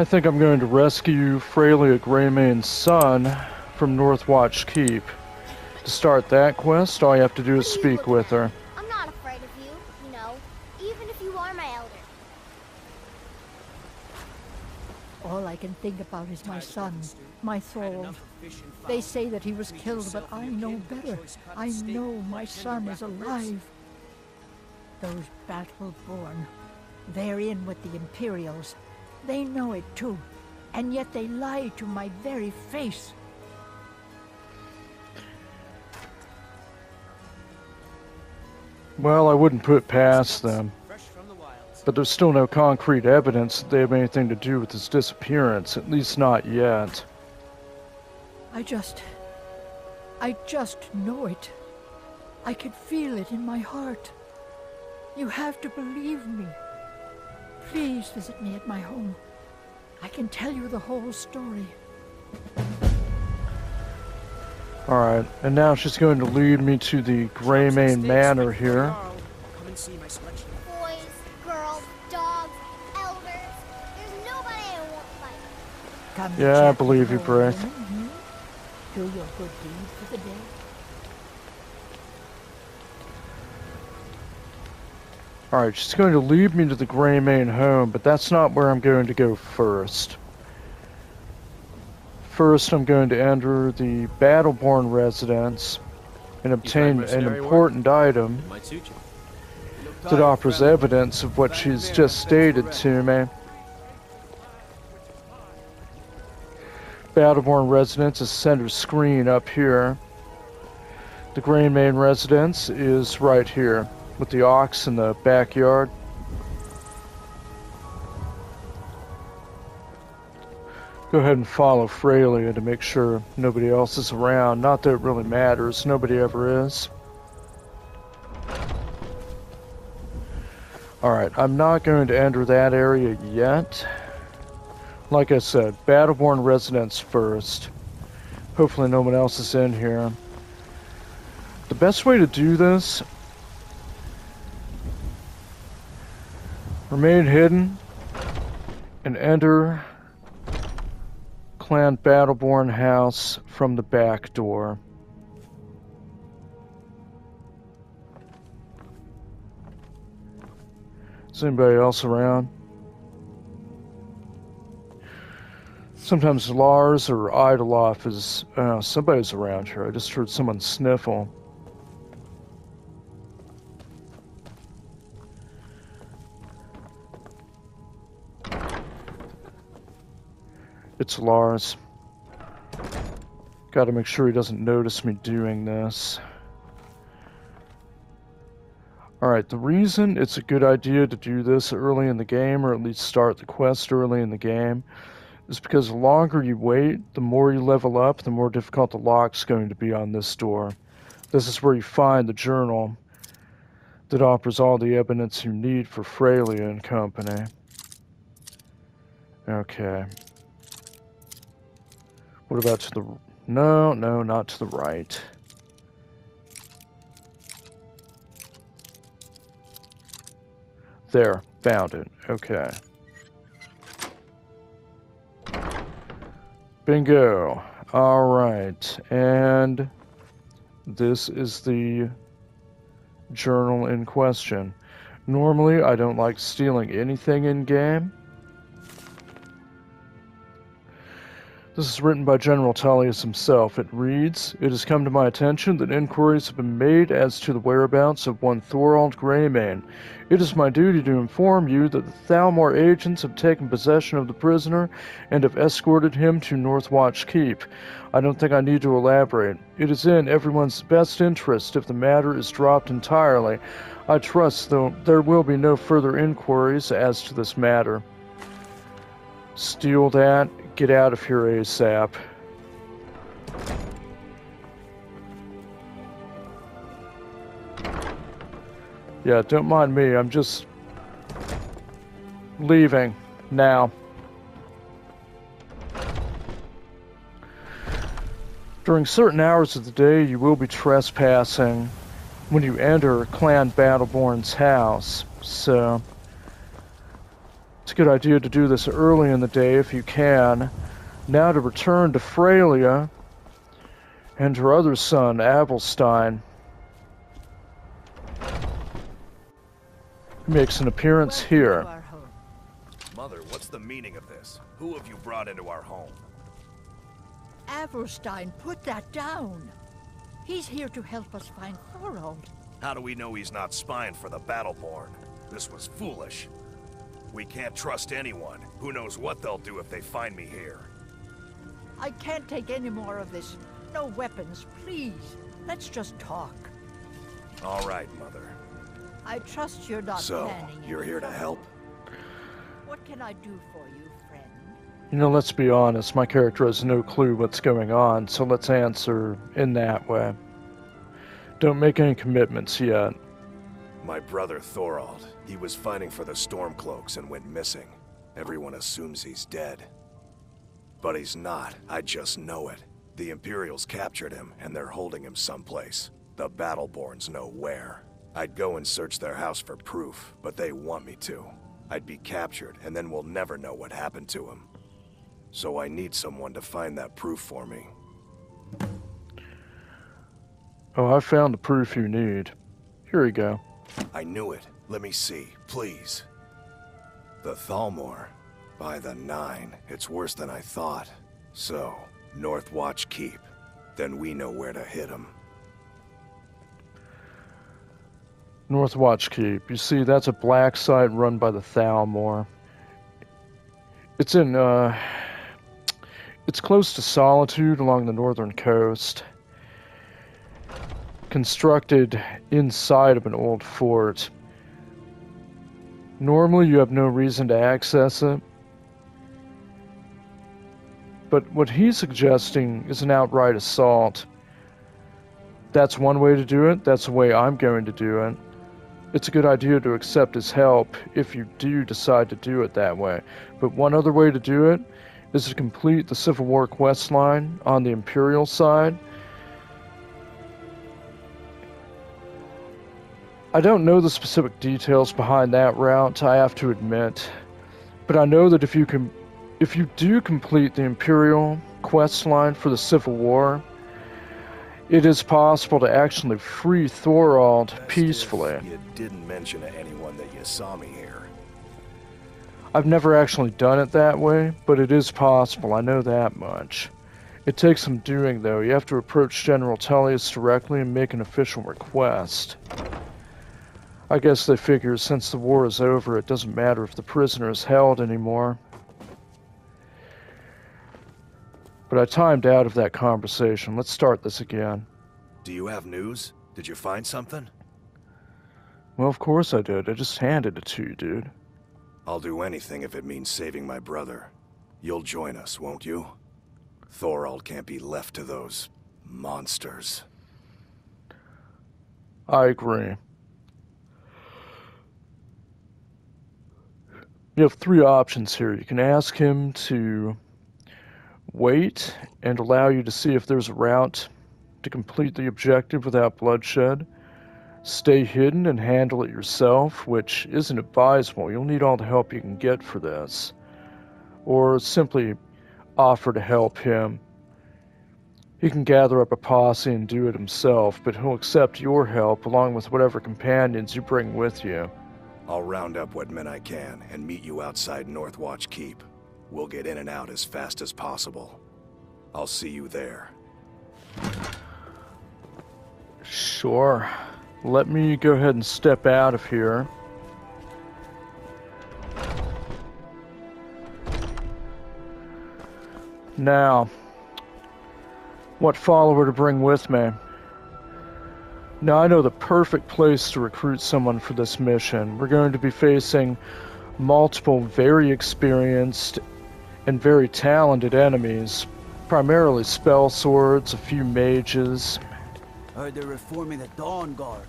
I think I'm going to rescue Freya Gray-Mane's son from Northwatch Keep. To start that quest, all you have to do is speak with her. I'm not afraid of you, you know, even if you are my elder. All I can think about is my son, my Thor. They say that he was killed, but I know better. I know my son is alive. Those battle-born, they're in with the Imperials. They know it too, and yet they lie to my very face. Well, I wouldn't put it past them. But there's still no concrete evidence that they have anything to do with his disappearance, at least not yet. I just... I just know it. I can feel it in my heart. You have to believe me. Please visit me at my home. I can tell you the whole story. Alright, and now she's going to lead me to the Gray-Mane Manor here. Come and see my. Boys, girls, dogs, elders. There's nobody I won't fight. Come Yeah, I believe you, the Braith. woman, hmm? Do your good deed for the day. Alright, she's going to lead me to the Gray-Mane home, but that's not where I'm going to go first. First, I'm going to enter the Battleborn residence and obtain an mercenary work? important item It might suit you. that offers evidence of what she's just stated to me. Battleborn residence is center screen up here. The Gray-Mane residence is right here, with the ox in the backyard. Go ahead and follow Freya to make sure nobody else is around. Not that it really matters, nobody ever is. Alright, I'm not going to enter that area yet. Like I said, Battleborn residence first. Hopefully no one else is in here. The best way to do this... Remain hidden and enter Clan Battleborn house from the back door. Is anybody else around? Sometimes Lars or Idolaf is. Uh, somebody's around here. I just heard someone sniffle. It's Lars. Gotta make sure he doesn't notice me doing this. Alright, the reason it's a good idea to do this early in the game, or at least start the quest early in the game, is because the longer you wait, the more you level up, the more difficult the lock's going to be on this door. This is where you find the journal that offers all the evidence you need for Freya and company. Okay. What about to the... No, no, not to the right. There, found it. Okay. Bingo. Alright, and this is the journal in question. Normally, I don't like stealing anything in This is written by General Tullius himself. It reads, It has come to my attention that inquiries have been made as to the whereabouts of one Thorald Gray-Mane. It is my duty to inform you that the Thalmor agents have taken possession of the prisoner and have escorted him to Northwatch Keep. I don't think I need to elaborate. It is in everyone's best interest if the matter is dropped entirely. I trust, though, there will be no further inquiries as to this matter. Steal that. Get out of here ASAP. Yeah, don't mind me. I'm just leaving now. During certain hours of the day, you will be trespassing when you enter Clan Battleborn's house. So, It's a good idea to do this early in the day if you can. Now to return to Freya and her other son, Avulstein. He makes an appearance here. Mother, what's the meaning of this? Who have you brought into our home? Avulstein, put that down. He's here to help us find Thorald. How do we know he's not spying for the Battleborn? This was foolish. We can't trust anyone. Who knows what they'll do if they find me here? I can't take any more of this. No weapons, please. Let's just talk. All right, Mother. I trust you're not So, planning you're here to help? What can I do for you, friend? You know, let's be honest, my character has no clue what's going on, so let's answer in that way. Don't make any commitments yet. My brother Thorald. He was fighting for the Stormcloaks and went missing. Everyone assumes he's dead. But he's not. I just know it. The Imperials captured him, and they're holding him someplace. The Battleborns know where. I'd go and search their house for proof, but they want me to. I'd be captured, and then we'll never know what happened to him. So I need someone to find that proof for me. Oh, I found the proof you need. Here you go. I knew it. Let me see, please. The Thalmor. By the Nine. It's worse than I thought. So, Northwatch Keep. Then we know where to hit them. Northwatch Keep. You see, that's a black site run by the Thalmor. It's in, uh. It's close to Solitude along the northern coast. Constructed inside of an old fort. Normally, you have no reason to access it. But what he's suggesting is an outright assault. That's one way to do it. That's the way I'm going to do it. It's a good idea to accept his help if you do decide to do it that way. But one other way to do it is to complete the Civil War quest line on the Imperial side. I don't know the specific details behind that route, I have to admit. But I know that if you can if you do complete the Imperial quest line for the Civil War, it is possible to actually free Thorald peacefully. You didn't mention to anyone that you saw me here. I've never actually done it that way, but it is possible, I know that much. It takes some doing, though. You have to approach General Tullius directly and make an official request. I guess they figure since the war is over, it doesn't matter if the prisoner is held anymore. But I timed out of that conversation. Let's start this again. Do you have news? Did you find something? Well, of course I did. I just handed it to you, dude. I'll do anything if it means saving my brother. You'll join us, won't you? Thorald can't be left to those monsters. I agree. You have three options here. You can ask him to wait and allow you to see if there's a route to complete the objective without bloodshed. Stay hidden and handle it yourself, which isn't advisable. You'll need all the help you can get for this. Or simply offer to help him. He can gather up a posse and do it himself, but he'll accept your help along with whatever companions you bring with you. I'll round up what men I can and meet you outside Northwatch Keep. We'll get in and out as fast as possible. I'll see you there. Sure. Let me go ahead and step out of here. Now, what follower to bring with me? Now, I know the perfect place to recruit someone for this mission. We're going to be facing multiple very experienced and very talented enemies, primarily spell swords, a few mages, Heard they're reforming the Dawnguard.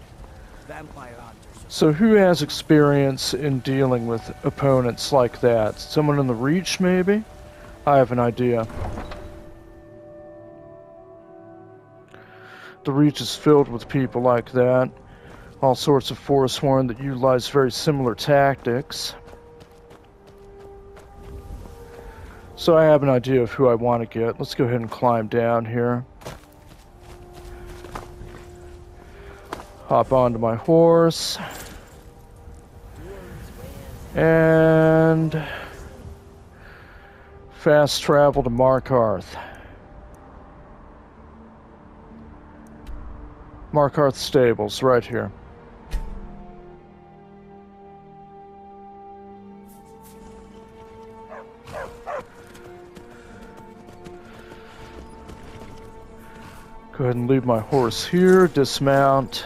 Vampire hunters. So, who has experience in dealing with opponents like that? Someone in the Reach, maybe? I have an idea. The Reach is filled with people like that. All sorts of Forsworn that utilize very similar tactics. So I have an idea of who I want to get. Let's go ahead and climb down here. Hop onto my horse. And fast travel to Markarth. Markarth Stables, right here. Go ahead and leave my horse here, dismount.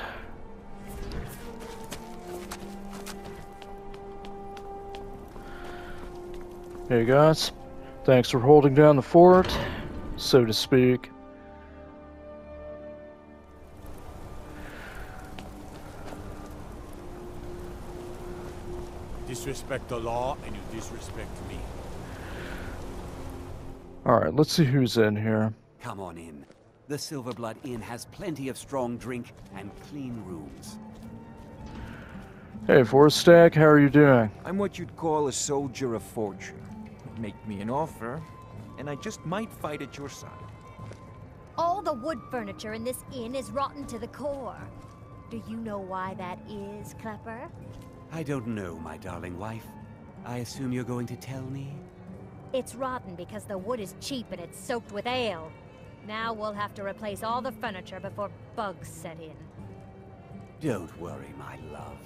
Hey guys, thanks for holding down the fort, so to speak. Disrespect the law and you disrespect me. Alright, let's see who's in here. Come on in. The Silverblood Inn has plenty of strong drink and clean rooms. Hey, Vorstag, how are you doing? I'm what you'd call a soldier of fortune. Make me an offer, and I just might fight at your side. All the wood furniture in this inn is rotten to the core. Do you know why that is, Kleppr? I don't know, my darling wife. I assume you're going to tell me? It's rotten because the wood is cheap and it's soaked with ale. Now we'll have to replace all the furniture before bugs set in. Don't worry, my love.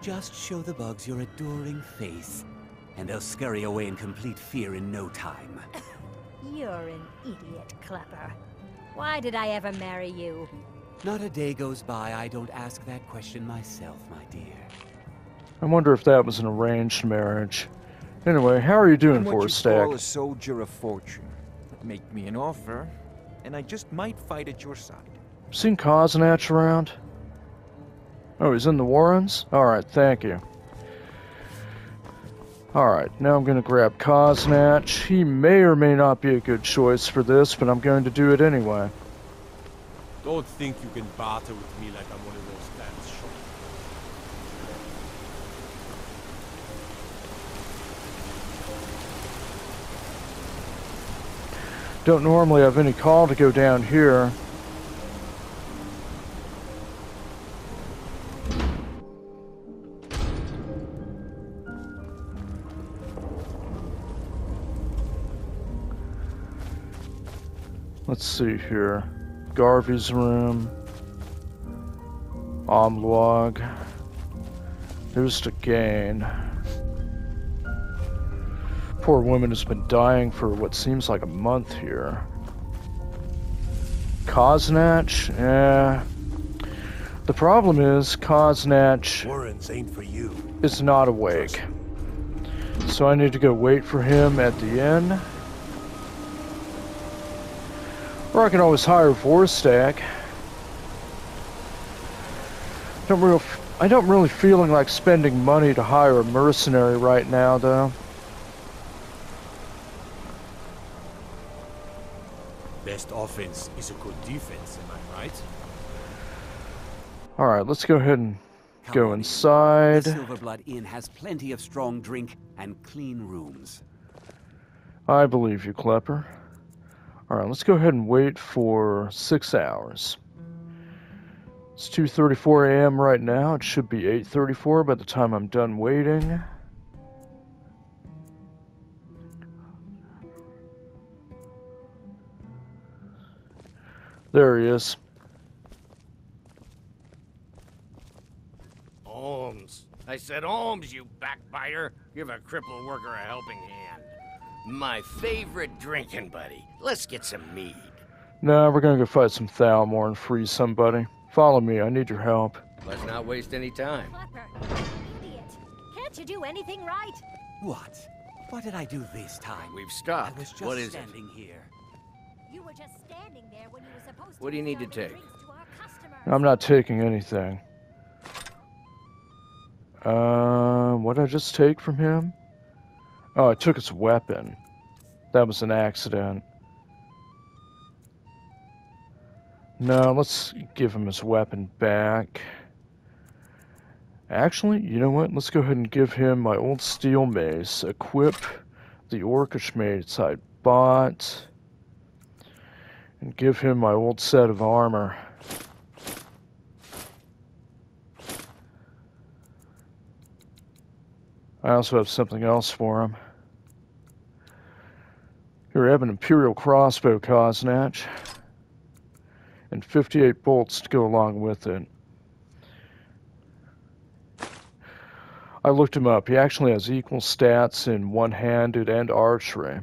Just show the bugs your adoring face, and they'll scurry away in complete fear in no time. You're an idiot, Kleppr. Why did I ever marry you? Not a day goes by I don't ask that question myself, my dear. I wonder if that was an arranged marriage. Anyway, how are you doing, I'm what you'd call a soldier of fortune. Make me an offer, and I just might fight at your side. Seen Cosnach around? Oh, he's in the Warrens? Alright, thank you. Alright, now I'm gonna grab Cosnach. He may or may not be a good choice for this, but I'm going to do it anyway. Don't think you can barter with me like I'm one of Don't normally have any call to go down here. Let's see here. Garvey's room. Omluag. There's Degaine. Poor woman has been dying for what seems like a month here. Cosnach? Eh. The problem is, Cosnach Warrens ain't for you. is not awake. So I need to go wait for him at the inn. Or I can always hire Vorstag. Don't real, I don't really feeling like spending money to hire a mercenary right now, though. Best offense is a good defense, am I right? All right, let's go ahead and Come go in. inside. The Silverblood Inn has plenty of strong drink and clean rooms. I believe you, Kleppr. All right, let's go ahead and wait for six hours. It's 2:34 a.m. right now. It should be 8:34 by the time I'm done waiting. There he is. Holmes. I said Holmes, you backbiter. Give a crippled worker a helping hand. My favorite drinking buddy. Let's get some mead. Nah, we're gonna go fight some Thalmor and free somebody. Follow me. I need your help. Let's not waste any time. Kleppr, idiot. Can't you do anything right? What? What did I do this time? We've I stopped. was just what is it? here. You were just standing there when you were supposed to What do you need to take? to. I'm not taking anything. Uh, what did I just take from him? Oh, I took his weapon. That was an accident. No, let's give him his weapon back. Actually, you know what? Let's go ahead and give him my old steel mace. Equip the Orcish mace I bought and give him my old set of armor. I also have something else for him. Here I have an Imperial crossbow, Cosnach, and 58 bolts to go along with it. I looked him up. He actually has equal stats in one-handed and archery.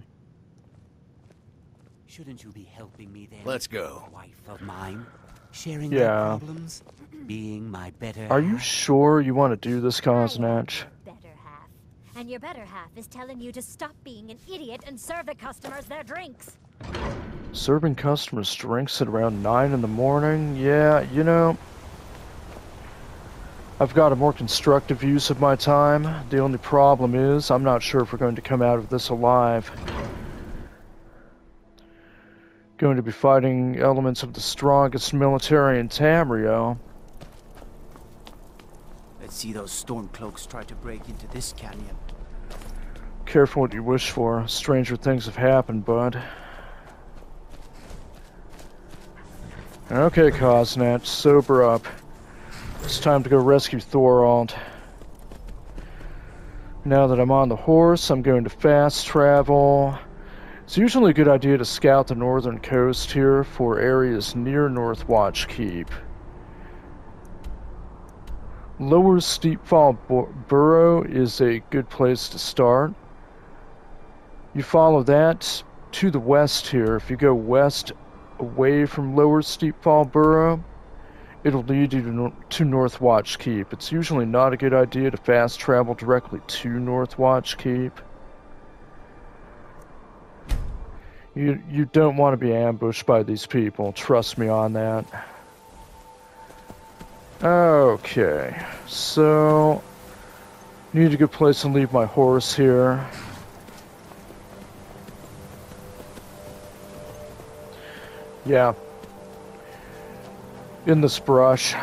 Shouldn't you be helping me then? Let's go. Wife of mine, sharing Yeah. my problems, being my better. Are you sure you want to do this, Cosnach? Better half. And your better half is telling you to stop being an idiot and serve the customers their drinks. Serving customers drinks at around 9 in the morning? Yeah, you know... I've got a more constructive use of my time. The only problem is, I'm not sure if we're going to come out of this alive. Going to be fighting elements of the strongest military in Tamriel. Let's see those stormcloaks try to break into this canyon. Careful what you wish for. Stranger things have happened, bud. Okay, Cosnach, sober up. It's time to go rescue Thorald. Now that I'm on the horse, I'm going to fast travel. It's usually a good idea to scout the northern coast here for areas near Northwatch Keep. Lower Steepfall Bur- Burrow is a good place to start. You follow that to the west here. If you go west away from Lower Steepfall Burrow, it'll lead you to, to Northwatch Keep. It's usually not a good idea to fast travel directly to Northwatch Keep. You you don't want to be ambushed by these people. Trust me on that. Okay, so need a good place to leave my horse here. Yeah. In this brush.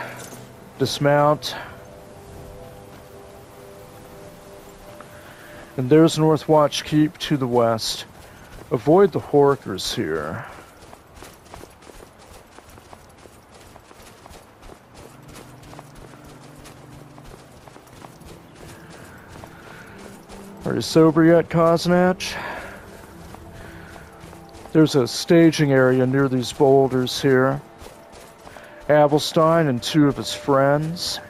Dismount. And there's Northwatch Keep to the west. Avoid the Horkers here. Are you sober yet, Cosnach? There's a staging area near these boulders here. Avulstein and two of his friends.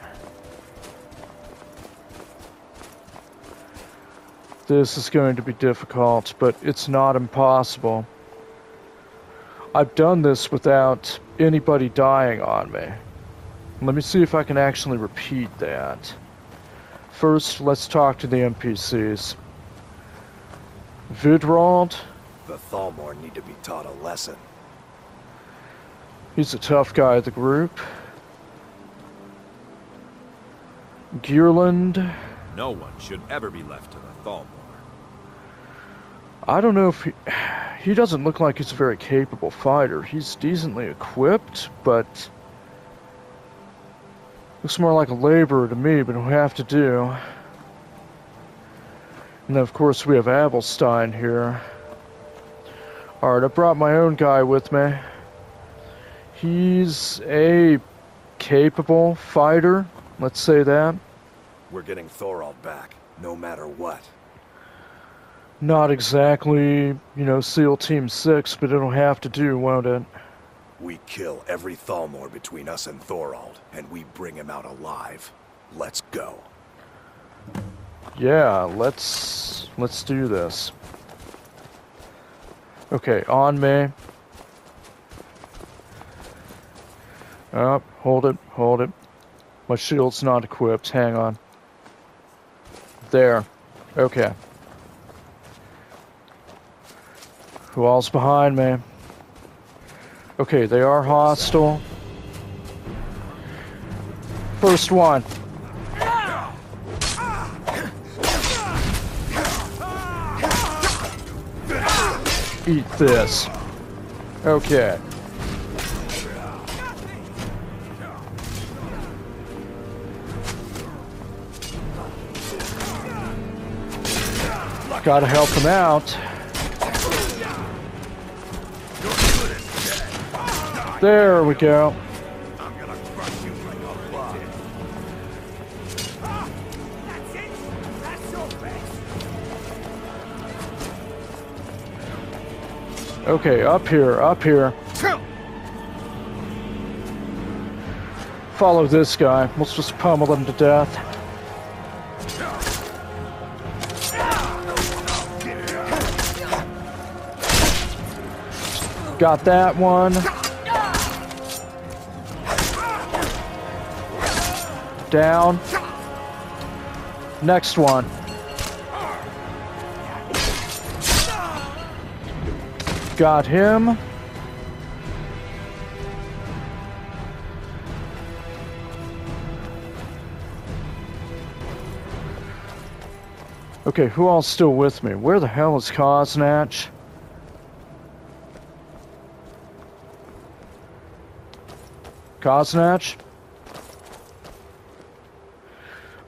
This is going to be difficult, but it's not impossible. I've done this without anybody dying on me. Let me see if I can actually repeat that. First, let's talk to the NPCs. Vidrald, The Thalmor need to be taught a lesson. he's a tough guy of the group. Gearland, No one should ever be left to the Thalmor. I don't know if he, he doesn't look like he's a very capable fighter. He's decently equipped, but looks more like a laborer to me, but he'll have to do. And then of course we have Avulstein here. Alright, I brought my own guy with me. He's a capable fighter, let's say that. We're getting Thorald back, no matter what. Not exactly, you know, SEAL Team 6, but it'll have to do, won't it? We kill every Thalmor between us and Thorald, and we bring him out alive. Let's go. Yeah, let's let's do this. Okay, on me. Up, hold it, hold it. My shield's not equipped. Hang on. There. Okay. Who all's behind me? Okay, they are hostile. First one. Eat this. Okay. Gotta help him out. There we go. Okay, up here, up here. Follow this guy. Let's just pummel him to death. Got that one. Down. Next one. Got him. Okay, who all's still with me? Where the hell is Cosnach? Cosnach?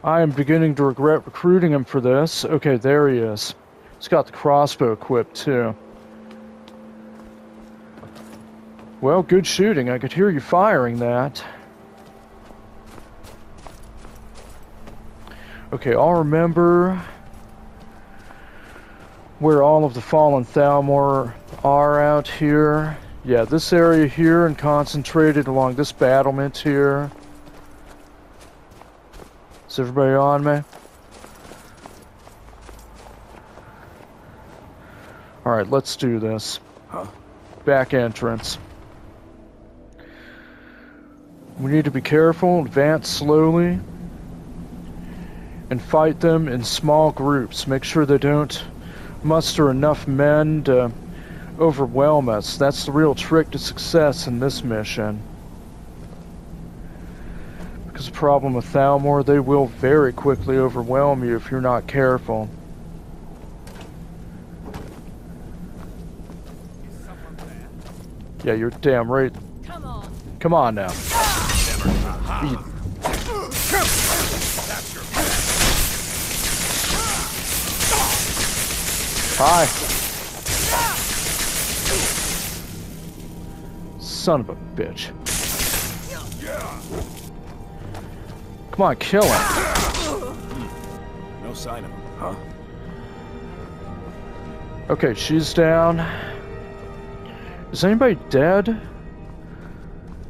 I am beginning to regret recruiting him for this. Okay, there he is. He's got the crossbow equipped, too. Well, good shooting. I could hear you firing that. Okay, I'll remember where all of the fallen Thalmor are out here. Yeah, this area here and concentrated along this battlement here. Everybody on me? Alright, let's do this. Huh? Back entrance. We need to be careful, advance slowly, and fight them in small groups. Make sure they don't muster enough men to overwhelm us. That's the real trick to success in this mission. Because the problem with Thalmor, they will very quickly overwhelm you if you're not careful. Yeah, you're damn right. Come on. Come on now. Eat. Hi. Son of a bitch. Come on, kill him. No sign of him, huh? Okay, she's down. Is anybody dead?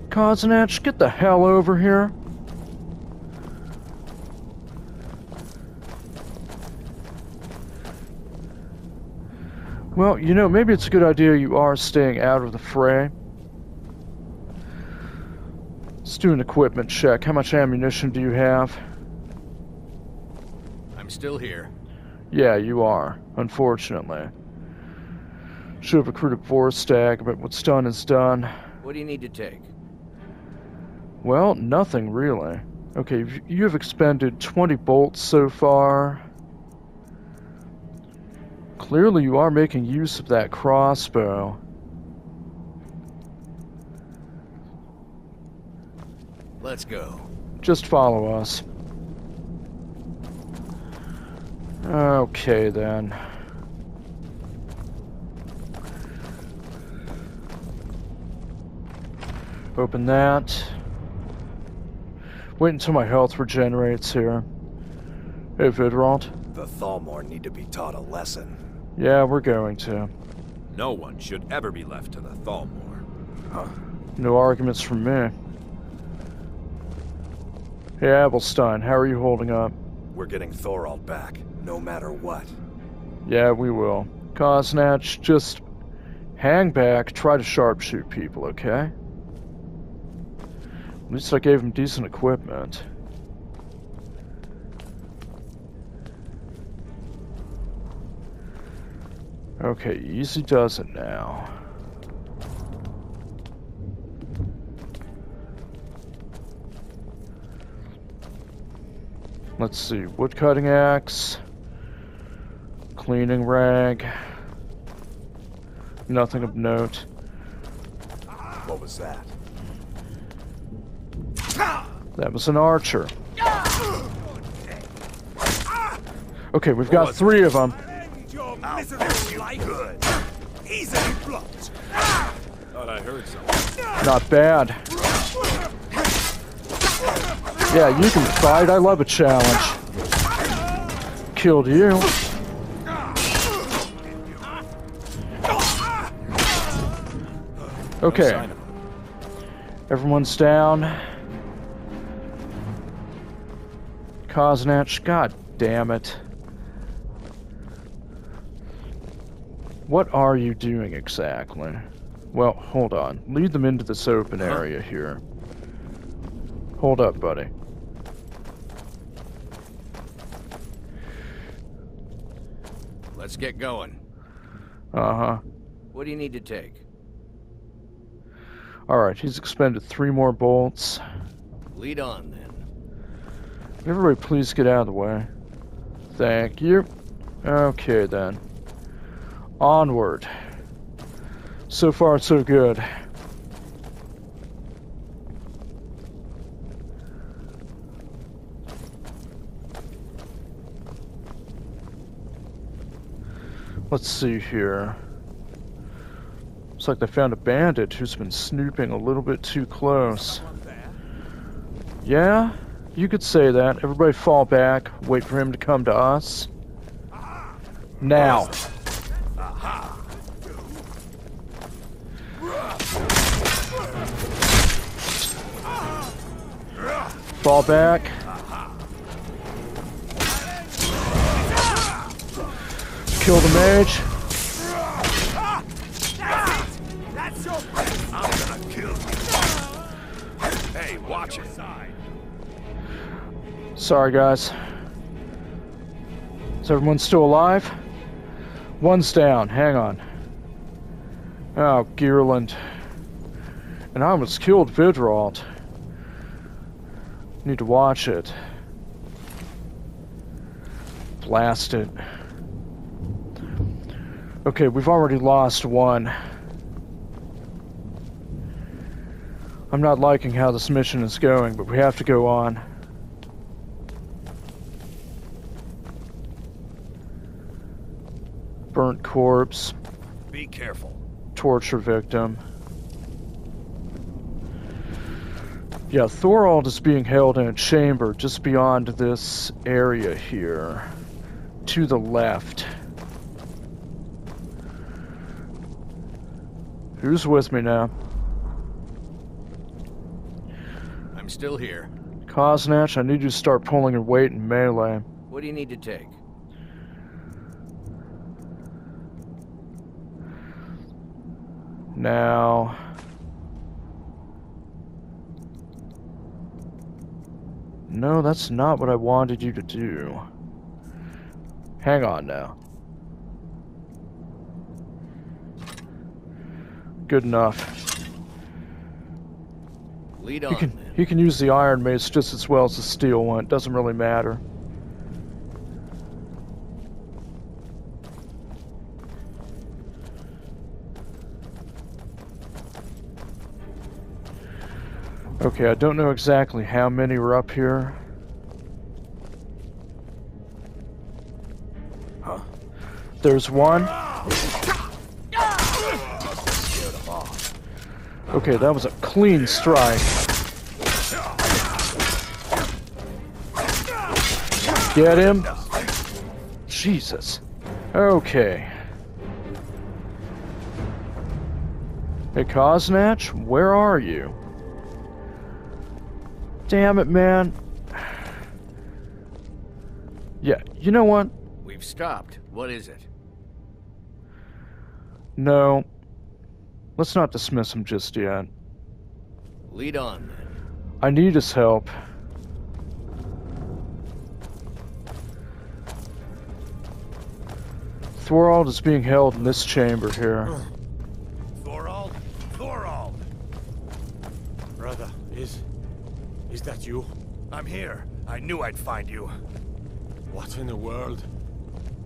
Cosnach, get the hell over here. Well, you know, maybe it's a good idea you are staying out of the fray. Let's do an equipment check. How much ammunition do you have? I'm still here. Yeah, you are, unfortunately. Should have recruited Vorstag, but what's done is done. What do you need to take? Well, nothing really. Okay, you have expended 20 bolts so far. Clearly you are making use of that crossbow. Let's go. Just follow us. Okay then. Open that. Wait until my health regenerates here. Hey, Vidront. The Thalmor need to be taught a lesson. Yeah, we're going to. No one should ever be left to the Thalmor. Huh? No arguments from me. Hey, Avulstein, how are you holding up? We're getting Thorald back, no matter what. Yeah, we will. Cosnach, just hang back, try to sharpshoot people, okay? At least I gave him decent equipment. Okay, easy does it now. Let's see, wood cutting axe, cleaning rag, nothing of note. What was that? That was an archer. Okay, we've got three of them. Not your Yeah, you can fight. I love a challenge. Killed you. Okay. Sign of him. Everyone's down. Cosnach, god damn it. What are you doing exactly? Well, hold on. Lead them into this open area here. Hold up, buddy. Let's get going. Uh-huh. What do you need to take? Alright, he's expended three more bolts. Lead on then. Everybody please get out of the way. Thank you. Okay then. Onward. So far so good. Let's see here. Looks like they found a bandit who's been snooping a little bit too close. Yeah, you could say that. Everybody fall back, wait for him to come to us. Now. Fall back. Kill the mage. I'm gonna kill you. Hey, watch it. Sorry, guys. Is everyone still alive? One's down. Hang on. Oh, Gearland. And I almost killed Vidrold. Need to watch it. Blast it. Okay, we've already lost one. I'm not liking how this mission is going, but we have to go on. Burnt corpse, Be careful. torture victim. Yeah, Thorald is being held in a chamber just beyond this area here. To the left. Who's with me now? I'm still here. Cosnach, I need you to start pulling your weight in melee. What do you need to take? Now. No, that's not what I wanted you to do. Hang on now. Good enough. Lead You can you can use the iron mace just as well as the steel one. It doesn't really matter. Okay, I don't know exactly how many were up here. Huh? There's one. Okay, that was a clean strike. Get him. Jesus. Okay. Hey, Cosnach, where are you? Damn it, man. Yeah, you know what? We've stopped. What is it? No. Let's not dismiss him just yet. Lead on then. I need his help. Thorald is being held in this chamber here. Thorald? Thorald! Brother, is... Is that you? I'm here. I knew I'd find you. What in the world?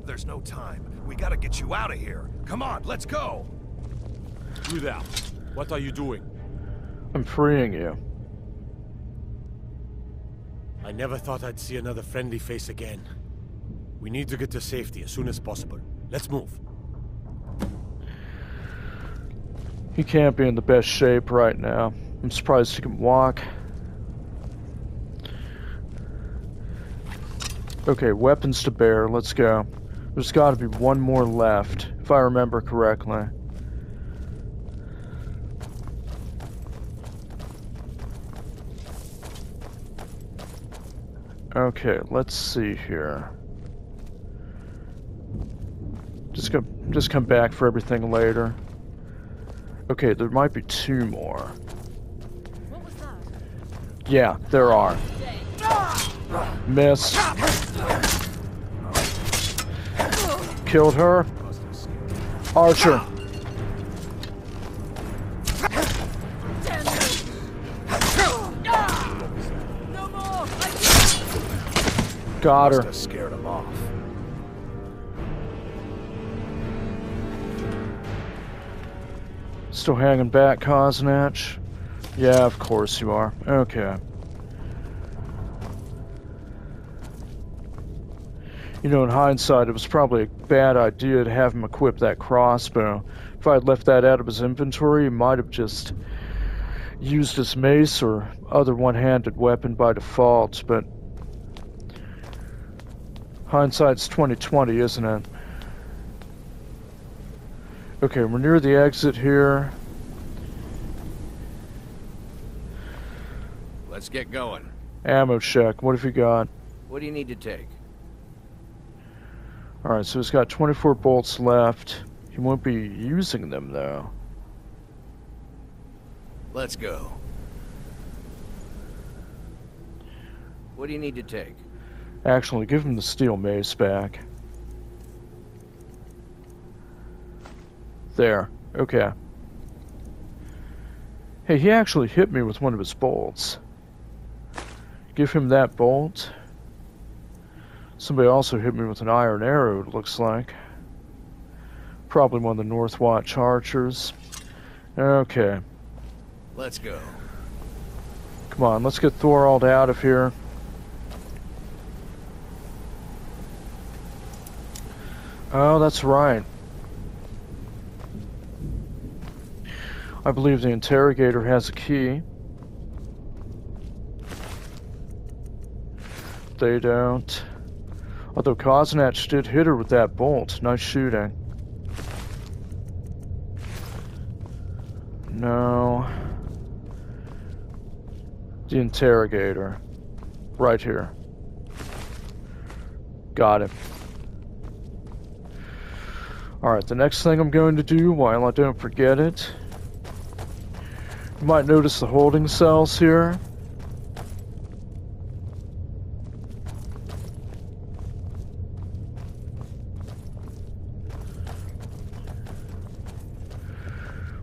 There's no time. We gotta get you out of here. Come on, let's go! That. What are you doing? I'm freeing you. I never thought I'd see another friendly face again. We need to get to safety as soon as possible. Let's move. He can't be in the best shape right now. I'm surprised he can walk. Okay, weapons to bear. Let's go. There's got to be one more left, if I remember correctly. Okay, let's see here. Just go, just come back for everything later. Okay, there might be two more. Yeah, there are. Miss. Killed her. Archer. Got her. scared him off. Still hanging back, Cosnach? Yeah, of course you are. Okay. You know, in hindsight, it was probably a bad idea to have him equip that crossbow. If I had left that out of his inventory, he might have just used his mace or other one-handed weapon by default, but hindsight's 2020, isn't it? Okay, we're near the exit here. Let's get going. Ammo check. What have you got? What do you need to take? Alright, so he's got 24 bolts left. He won't be using them, though. Let's go. What do you need to take? Actually, give him the steel mace back. There. Okay. Hey, he actually hit me with one of his bolts. Give him that bolt. Somebody also hit me with an iron arrow, it looks like. Probably one of the Northwatch archers. Okay. Let's go. Come on, let's get Thorald out of here. Oh, that's right. I believe the interrogator has a key. They don't. Although Cosnach did hit her with that bolt. Nice shooting. No. The interrogator. Right here. Got him. Alright, the next thing I'm going to do, while I don't forget it, you might notice the holding cells here.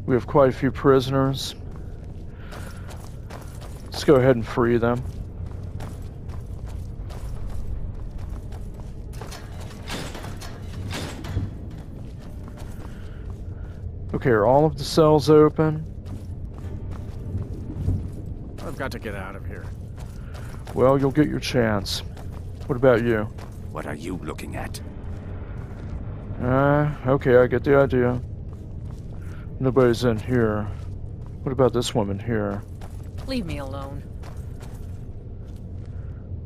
We have quite a few prisoners. Let's go ahead and free them. Okay, are all of the cells open? I've got to get out of here. Well, you'll get your chance. What about you? What are you looking at? Uh, okay, I get the idea. Nobody's in here. What about this woman here? Leave me alone.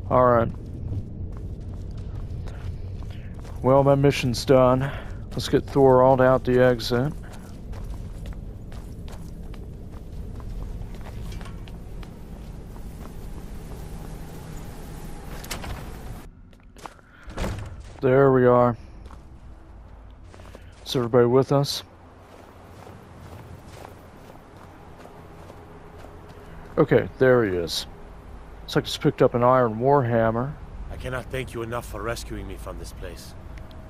Alright. Well, my mission's done. Let's get Thorald out the exit. There we are. Is everybody with us? Okay, there he is. Looks like he's picked up an iron warhammer. I cannot thank you enough for rescuing me from this place.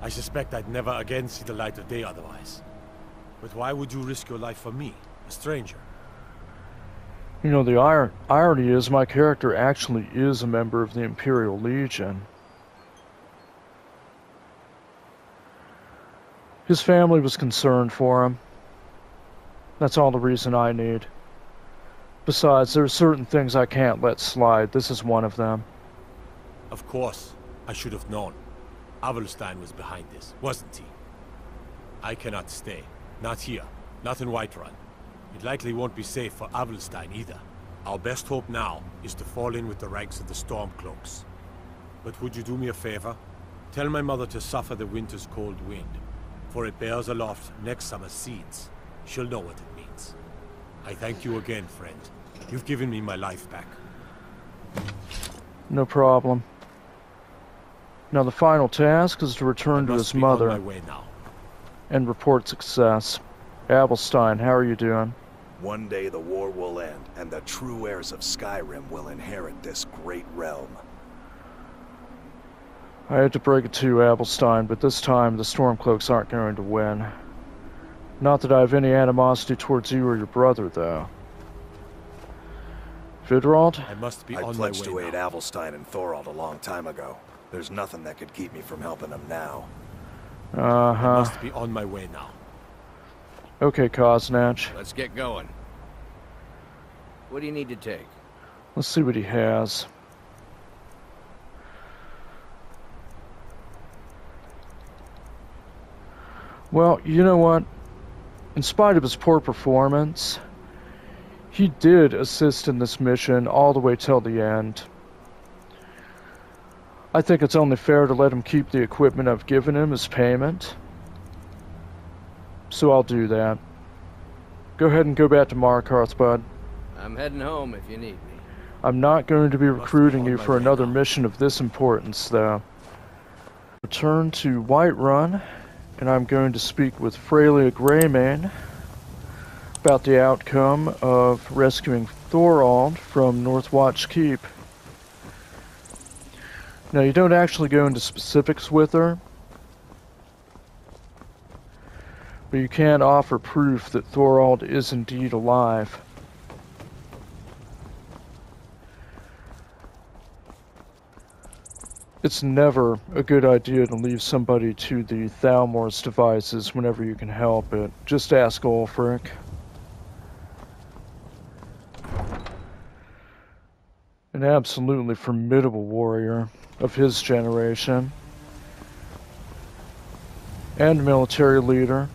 I suspect I'd never again see the light of day otherwise. But why would you risk your life for me, a stranger? You know, the ir irony is my character actually is a member of the Imperial Legion. His family was concerned for him. That's all the reason I need. Besides, there are certain things I can't let slide. This is one of them. Of course, I should have known. Avulstein was behind this, wasn't he? I cannot stay. Not here. Not in Whiterun. It likely won't be safe for Avulstein either. Our best hope now is to fall in with the ranks of the Stormcloaks. But would you do me a favor? Tell my mother to suffer the winter's cold wind, for it bears aloft next summer's seeds. She'll know what it means. I thank you again, friend. You've given me my life back. No problem. Now the final task is to return to his mother my way now. and report success. Avulstein, how are you doing? One day the war will end, and the true heirs of Skyrim will inherit this great realm. I had to break it to you, Avulstein, but this time the Stormcloaks aren't going to win. Not that I have any animosity towards you or your brother, though. Vidrald? I must be I on my pledged to way aid now. Avulstein and Thorald a long time ago. There's nothing that could keep me from helping them now. Uh I huh. must be on my way now. Okay, Cosnach. Let's get going. What do you need to take? Let's see what he has. Well, you know what? In spite of his poor performance, he did assist in this mission all the way till the end. I think it's only fair to let him keep the equipment I've given him as payment. So I'll do that. Go ahead and go back to Markarth, bud. I'm heading home if you need me. I'm not going to be recruiting you for another mission of this importance, though. Return to Whiterun, and I'm going to speak with Freya Gray-Mane about the outcome of rescuing Thorald from Northwatch Keep. Now, you don't actually go into specifics with her, but you can offer proof that Thorald is indeed alive. It's never a good idea to leave somebody to the Thalmor's devices whenever you can help it. Just ask Ulfric. An absolutely formidable warrior of his generation. And military leader.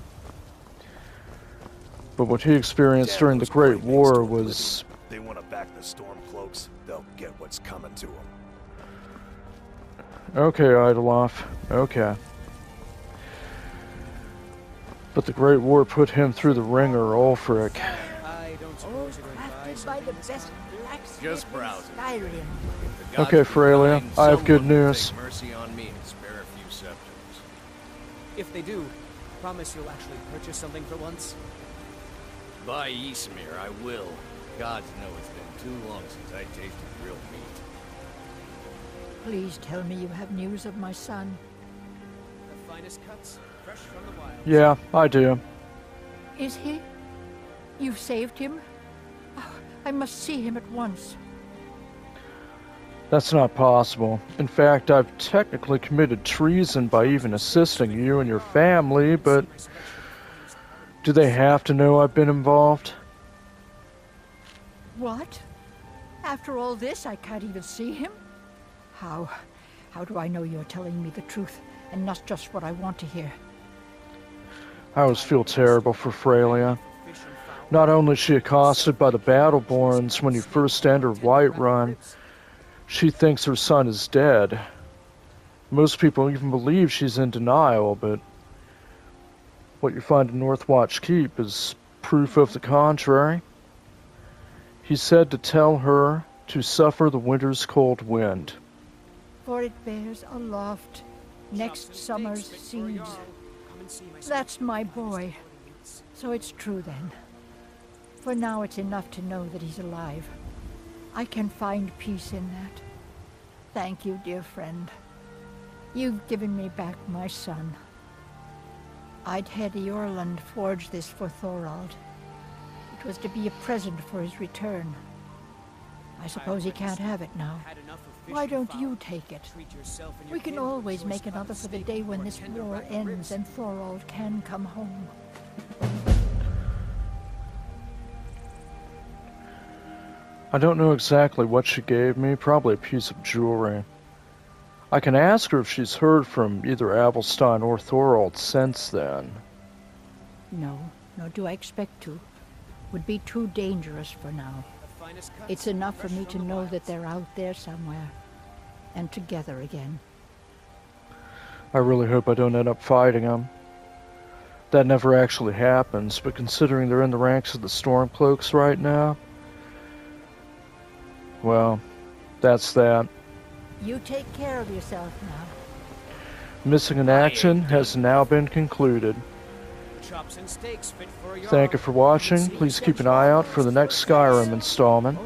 But what he experienced Damn during the Great War was They want to back the Stormcloaks, they'll get what's coming to them. Okay, Idolaf. Okay. But the Great War put him through the ringer, Ulfric. Crafted by the best blacksmith Just browsing. Skyrim. If the Okay, gods be Freya, kind, I have good news. Mercy on me and spare a few subjects. If they do, promise you'll actually purchase something for once. By Ysmir, I will. Gods know it's been too long since I tasted real meat. Please tell me you have news of my son. The finest cuts, fresh from the wild. Yeah, I do. Is he? You've saved him? Oh, I must see him at once. That's not possible. In fact, I've technically committed treason by even assisting you and your family, but do they have to know I've been involved? What? After all this, I can't even see him? How? How do I know you're telling me the truth and not just what I want to hear? I always feel terrible for Freya. Not only is she accosted by the Battleborns when you first enter Whiterun, she thinks her son is dead. Most people even believe she's in denial, but what you find in Northwatch Keep is proof of the contrary. He said to tell her to suffer the winter's cold wind. For it bears aloft next summer's seeds. That's my boy. So it's true then. For now it's enough to know that he's alive. I can find peace in that. Thank you, dear friend. You've given me back my son. I'd had Eorlund forge this for Thorald. It was to be a present for his return. I suppose he can't have it now. Had enough of fish Why don't you take it? Treat yourself and your We can kin to a always make another for the day when this war ends and Thorald can come home. I don't know exactly what she gave me, probably a piece of jewelry. I can ask her if she's heard from either Avulstein or Thorald since then. No, nor do I expect to. Would be too dangerous for now. It's enough for me to know that they're out there somewhere. And together again. I really hope I don't end up fighting them. That never actually happens, but considering they're in the ranks of the Stormcloaks right now, well, that's that. You take care of yourself now. Missing in action has now been concluded. Thank you for watching. Please keep an eye out for the next Skyrim installment.